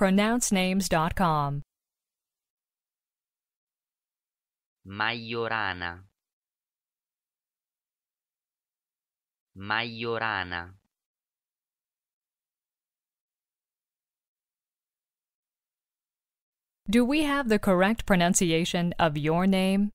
pronouncenames.com. Majorana. Majorana. Do we have the correct pronunciation of your name?